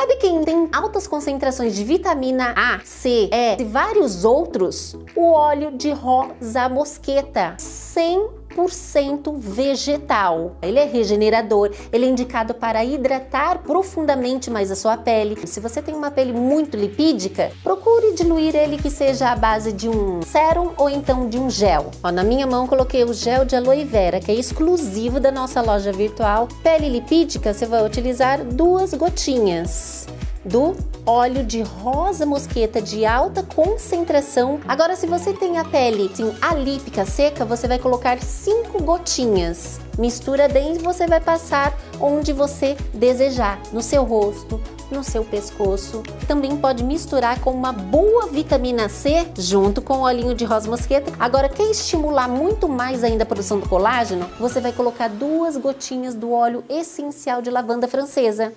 Sabe quem tem altas concentrações de vitamina A, C, E e vários outros? O óleo de rosa mosqueta. 100% vegetal. Ele é regenerador, ele é indicado para hidratar profundamente mais a sua pele. Se você tem uma pele muito lipídica, procure diluir ele que seja à base de um sérum ou então de um gel. Ó, na minha mão coloquei o gel de aloe vera, que é exclusivo da nossa loja virtual. Pele lipídica, você vai utilizar duas gotinhas do óleo de rosa mosqueta de alta concentração. Agora, se você tem a pele assim, alípica seca, você vai colocar cinco gotinhas. Mistura bem e você vai passar onde você desejar, no seu rosto, no seu pescoço. Também pode misturar com uma boa vitamina C junto com o olhinho de rosa mosqueta. Agora, quer estimular muito mais ainda a produção do colágeno? Você vai colocar duas gotinhas do óleo essencial de lavanda francesa.